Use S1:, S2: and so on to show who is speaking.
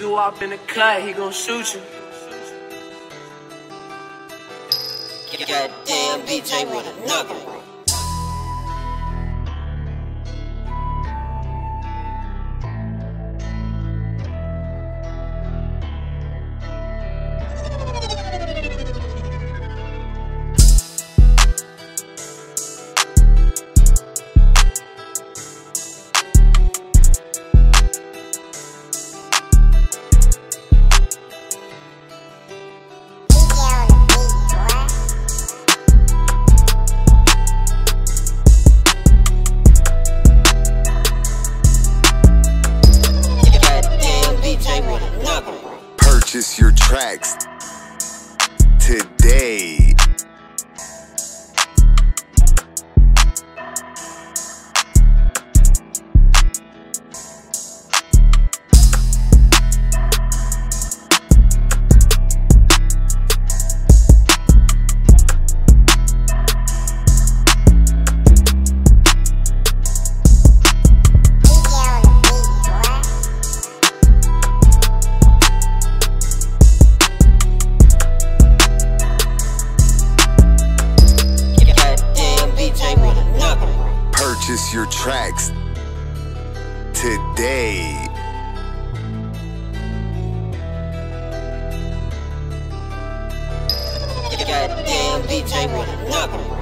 S1: Doowop in the cut, he gon' shoot you.
S2: Goddamn BJ with another
S3: today. Purchase your tracks today.
S2: Goddamn BJ with another one.